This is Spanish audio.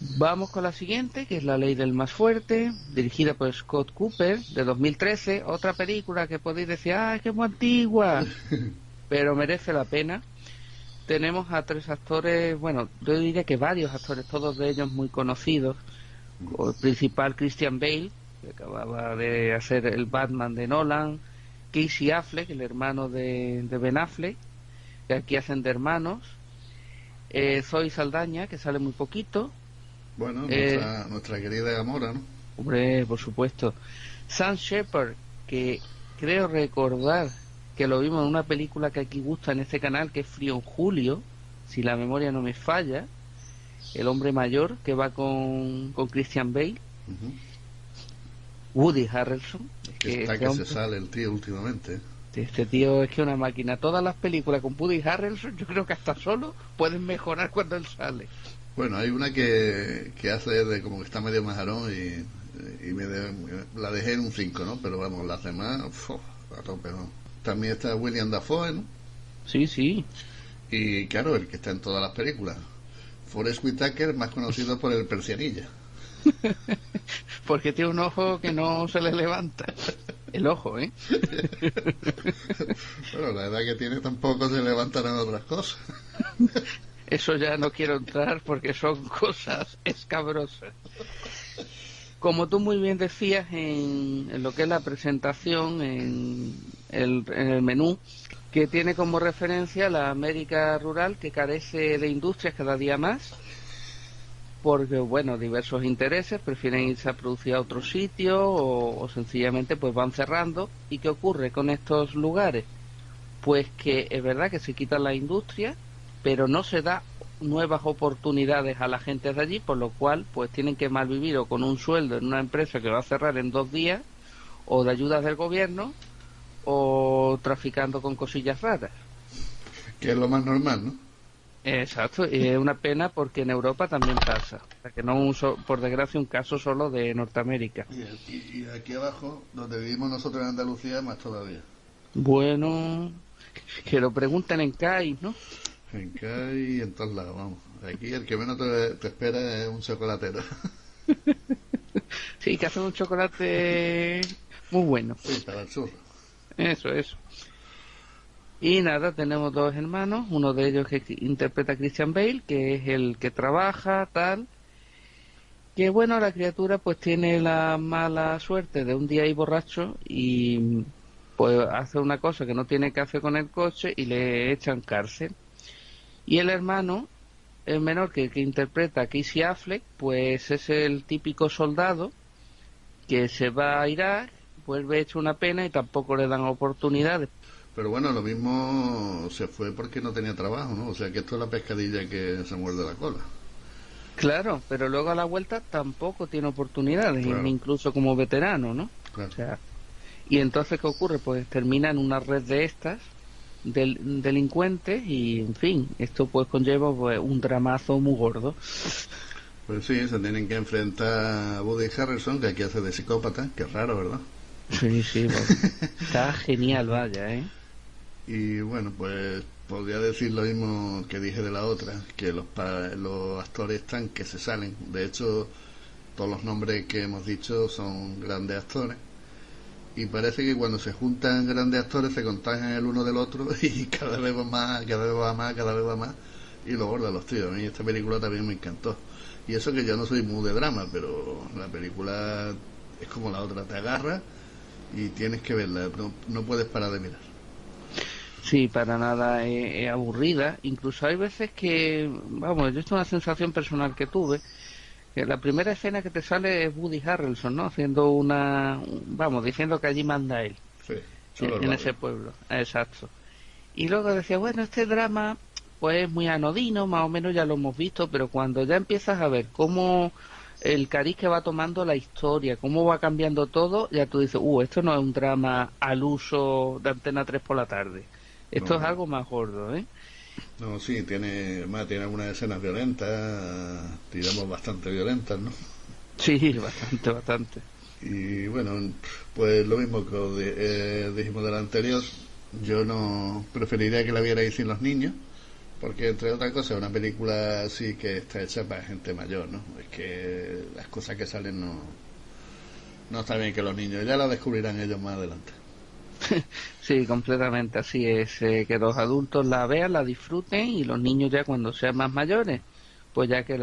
Vamos con la siguiente, que es La Ley del Más Fuerte, dirigida por Scott Cooper, de 2013. Otra película que podéis decir, ¡ah, es que es muy antigua! Pero merece la pena. Tenemos a tres actores, bueno, yo diría que varios actores, todos de ellos muy conocidos. El principal, Christian Bale, que acababa de hacer el Batman de Nolan. Casey Affleck, el hermano de, de Ben Affleck, que aquí hacen de hermanos. Eh, Zoe Saldaña, que sale muy poquito. Bueno, Eh, nuestra, nuestra querida Gamora, ¿no? Hombre, por supuesto. Sam Shepard, que creo recordar que lo vimos en una película que aquí gusta en este canal, que es Frío en Julio, si la memoria no me falla. El hombre mayor que va con, con Christian Bale. Woody Harrelson. Que que está este que hombre- se sale el tío últimamente. Este tío es que una máquina. Todas las películas con Woody Harrelson, yo creo que hasta solo pueden mejorar cuando él sale. Bueno, hay una que, que hace de como que está medio majarón y, y me de- la dejé en un 5, ¿no? Pero vamos, las demás, uf, a tope, ¿no? También está William Dafoe, ¿no? Sí, sí. Y claro, el que está en todas las películas. Forrest Whitaker, más conocido por el Persianilla. Porque tiene un ojo que no se le levanta. El ojo, ¿eh? bueno, la edad que tiene tampoco se levantarán otras cosas. Eso ya no quiero entrar porque son cosas escabrosas. Como tú muy bien decías en, en lo que es la presentación, en el, en el menú, que tiene como referencia la América rural que carece de industrias cada día más, porque, bueno, diversos intereses, prefieren irse a producir a otro sitio o, o sencillamente pues van cerrando. ¿Y qué ocurre con estos lugares? Pues que es verdad que se quitan la industria, pero no se da nuevas oportunidades a la gente de allí, por lo cual pues tienen que malvivir o con un sueldo en una empresa que va a cerrar en dos días, o de ayudas del gobierno, o traficando con cosillas raras. Que es lo más normal, ¿no? Exacto, y es una pena porque en Europa también pasa. O sea, que no un so- por desgracia un caso solo de Norteamérica. Y, aquí abajo, donde vivimos nosotros en Andalucía, más todavía. Bueno, que lo pregunten en CAI, ¿no? En CAI y en todos lados, vamos. Aquí el que menos te, te espera es un chocolatero. Sí, que hacen un chocolate muy bueno. Sí, para el sur. Eso, eso. Y nada, tenemos dos hermanos, uno de ellos que interpreta a Christian Bale, que es el que trabaja, tal. Que bueno, la criatura pues tiene la mala suerte de un día ir borracho y pues hace una cosa que no tiene que hacer con el coche y le echan cárcel. Y el hermano, el menor que, que interpreta a Casey Affleck, pues es el típico soldado que se va a Irak, vuelve hecho una pena y tampoco le dan oportunidades. Pero bueno, lo mismo se fue porque no tenía trabajo, ¿no? O sea que esto es la pescadilla que se muerde la cola. Claro, pero luego a la vuelta tampoco tiene oportunidades, Claro. incluso como veterano, ¿no? Claro. O sea, y entonces, ¿qué ocurre? Pues termina en una red de estas del, delincuentes y, en fin, esto pues conlleva pues, un dramazo muy gordo. Pues sí, se tienen que enfrentar a Woody Harrelson, que aquí hace de psicópata, que es raro, ¿verdad? Sí, sí, pues, está genial, vaya, ¿eh? Y bueno, pues podría decir lo mismo que dije de la otra, que los, los actores están que se salen. De hecho, todos los nombres que hemos dicho son grandes actores. Y parece que cuando se juntan grandes actores se contagian el uno del otro y cada vez va más, cada vez va más, cada vez va más. Y lo bordan los tíos. A mí esta película también me encantó. Y eso que yo no soy muy de drama, pero la película es como la otra, te agarra y tienes que verla, no, no puedes parar de mirar. Sí, para nada es, aburrida. Incluso hay veces que, vamos, yo es una sensación personal que tuve, la primera escena que te sale es Woody Harrelson, ¿no? Haciendo una, vamos, diciendo que allí manda él, Sí, en, ese pueblo. Exacto. Y luego decía, bueno, este drama, pues es muy anodino, más o menos ya lo hemos visto, pero cuando ya empiezas a ver cómo el cariz que va tomando la historia, cómo va cambiando todo, ya tú dices, uh, esto no es un drama al uso de Antena 3 por la tarde. Esto No. es algo más gordo, ¿eh? No, sí, tiene, más, tiene algunas escenas violentas, digamos bastante violentas, ¿no? Sí, bastante, bastante. Y bueno, pues lo mismo que eh, dijimos de la anterior, yo no preferiría que la vierais sin los niños, Porque, entre otras cosas, una película así que está hecha para gente mayor, ¿no? Es que las cosas que salen no, no está bien que los niños, ya lo descubrirán ellos más adelante. sí, completamente así es. Eh, que los adultos la vean, la disfruten y los niños ya cuando sean más mayores, pues ya que la